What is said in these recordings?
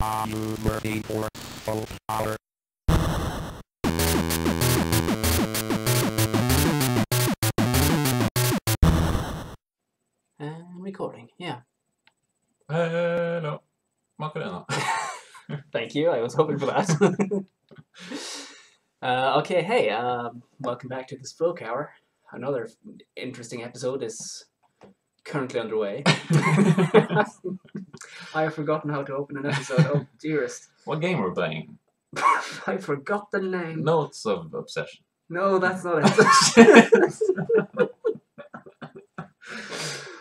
You ready for full power? And recording, yeah. Hello. Macarena. Thank you. I was hoping for that. uh, okay, hey, um, welcome back to the Spoke Hour. Another interesting episode is currently underway. I have forgotten how to open an episode. Oh, dearest. what game we're playing? I forgot the name. Notes of Obsession. No, that's not it.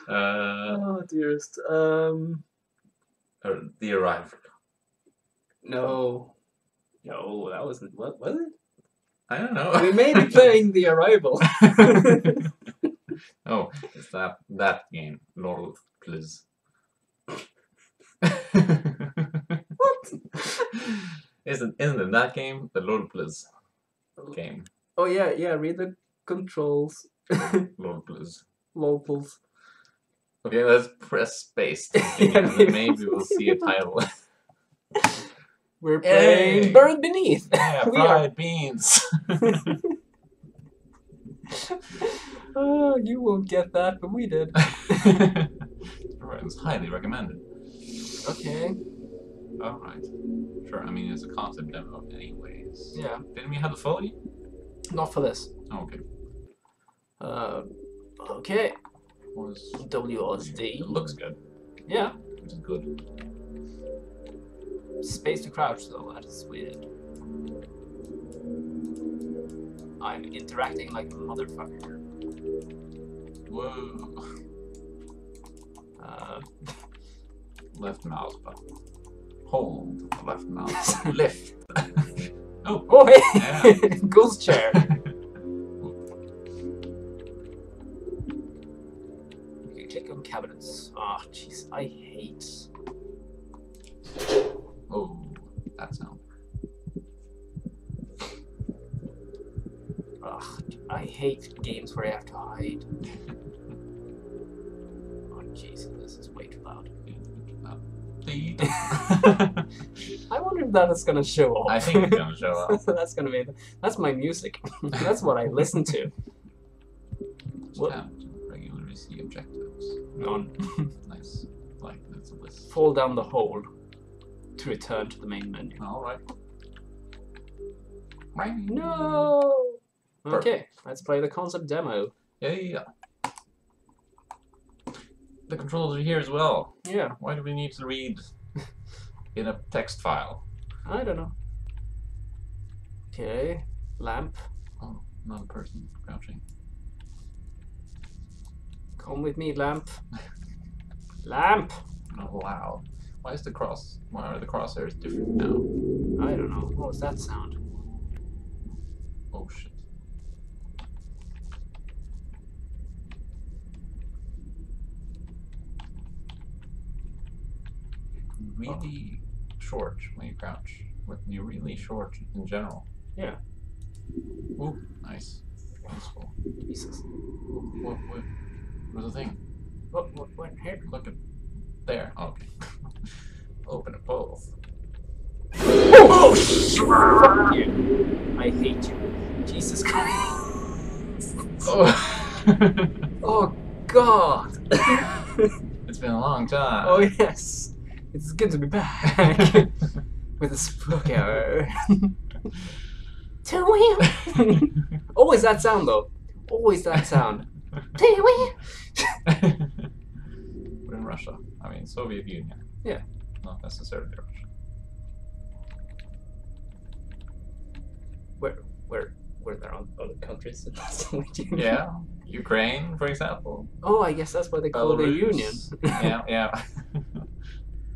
Uh, oh, dearest. Um, or the Arrival. no. No, that wasn't. What was it? I don't know. We may be playing The Arrival. Oh, it's that that game. Lol, please. what? Isn't isn't it that game the Lol please game? Oh yeah, yeah. Read the controls. Lol please. Locals. Okay, let's press space. continue, maybe we'll see a title. We're Hey! playing Buried Beneath. yeah, fried beans. Oh, you won't get that, but we did. it's highly recommended. Okay. All right. Sure. I mean, it's a concept demo, anyways. Yeah. Didn't we have the foley? Not for this. Oh, okay. Uh, okay. Was WSD. it looks good, Yeah. which is good. Space to crouch, though. That is weird. I'm interacting like a motherfucker. Whoa. Uh, Left mouse button. Hold the left mouse. button. Lift. oh. oh, hey! Yeah. Ghost chair. Click on cabinets. Oh, jeez. I hate. oh, that sound. Ugh, I hate games where you have to hide. Beep. I wonder if that is gonna show up. I think it's gonna show up. that's gonna be. That's my music. that's what I listen to. What? To regularly see objectives. None. Nice. Like that's a list. Fall down the hole to return to the main menu. All right. No. Perfect. Okay, let's play the concept demo. Yeah. The controls are here as well. Yeah, Why do we need to read in a text file? I don't know. Okay, lamp. Oh, another person crouching. Come with me, lamp. Lamp. Oh, not allowed. Why is the cross? Why are the crosshairs different now? I don't know. What was that sound? Oh shit. Really short when you crouch. You're really short in general. Yeah. Ooh, nice. Useful. Jesus. Ooh, what, what, what's the thing? What? What? What? Here. Look at there. Oh, okay. Open a both. Oh, fuck you. I hate you. Jesus Christ. Oh. Oh God. it's been a long time. oh yes. It's good to be back with a spook hour. Always that sound though. Always that sound. But in Russia, I mean Soviet Union. Yeah. Not necessarily Russia. Where? Where? Where there are other countries in the Soviet Union? Yeah. Ukraine, for example. Oh, I guess that's why they call it Belarus. union. yeah, yeah.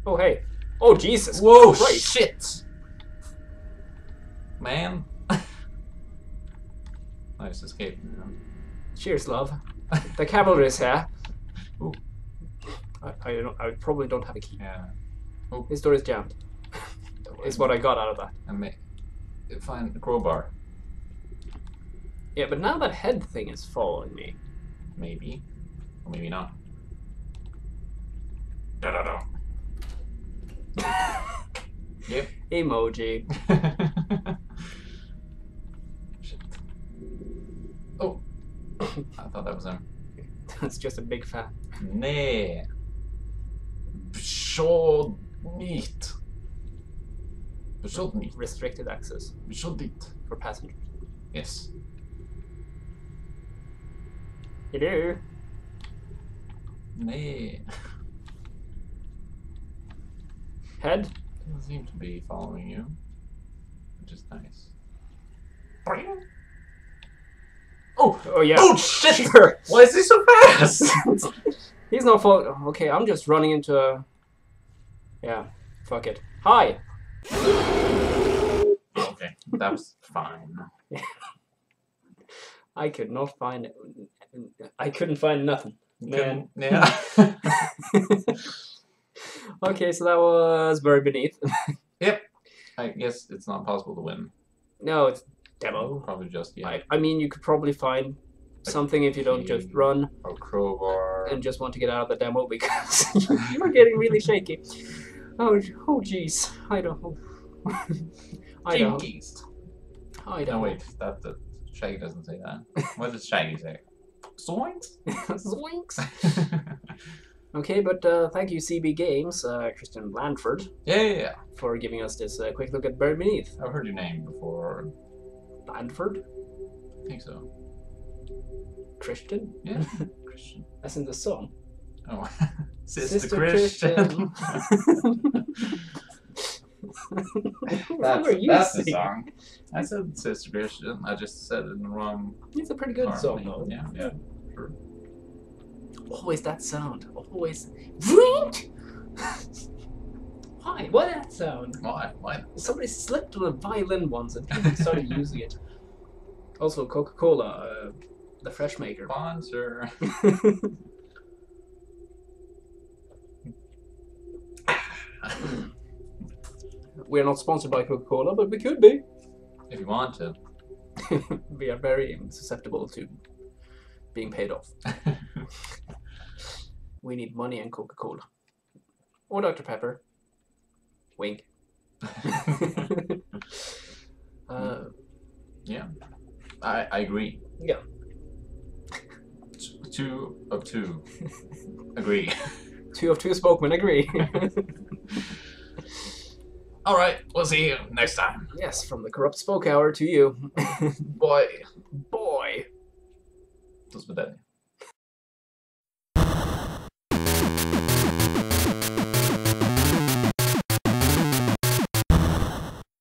Oh hey. Oh Jesus. Whoa, Christ. shit! Man. nice escape. Cheers, love. The cavalry is here. Ooh. I, I don't. I probably don't have a key. Yeah. His door is jammed. Is what I got out of that. And find the crowbar, Yeah, but now that head thing is following me. maybe. Or maybe not. Da da da. Yep. Emoji. Oh. I thought that was him. That's just a big fat. Nej. Beschod nicht. Beschod nicht. Restricted access Beschod nicht. for passengers. Yes. Hello. Nej. Head. Doesn't seem to be following you. Which is nice. Oh! Oh yeah. Oh shit! Why is he so fast? He's not fault. Oh, okay, I'm just running into a. Yeah. Fuck it. Hi. okay, that was fine. I could not find. I couldn't find nothing. Couldn't- Yeah. Okay, so that was Buried Beneath. Yep. I guess it's not possible to win. no, it's demo. Probably just yeah. I, I mean, you could probably find something if you don't just run or crowbar. and just want to get out of the demo because you're getting really shaky. Oh, oh, jeez. I don't. I don't. I don't. wait, that the Shaggy doesn't say that. What does Shaggy say? Zoinks. Zoinks. Okay, but uh, thank you, CB Games, uh, Christian Blandford, yeah, yeah, yeah. for giving us this uh, quick look at Buried Beneath. I've heard your name before. Blandford? I think so. Christian? Yeah, Christian. As in the song. Oh, Sister, Sister Christian. What that's that's the song. I said Sister Christian. I just said it in the wrong. It's a pretty good song, though. Yeah, yeah. Sure. Always that sound. Always. Vrink! Why? Why that sound? Why? Why? Somebody slipped on a violin once and people started using it. Also, Coca Cola, uh, the fresh maker. Sponsor. We're not sponsored by Coca Cola, but we could be. if you want to. we are very susceptible to being paid off we need money and Coca Cola. Or Dr. Pepper. Wink. uh, yeah. I, I agree. Yeah. Two of two. agree. Two of two spokesmen agree. All right, we'll see you next time. Yes, from the corrupt spoke hour to you. Boy. Boy. To zbadania.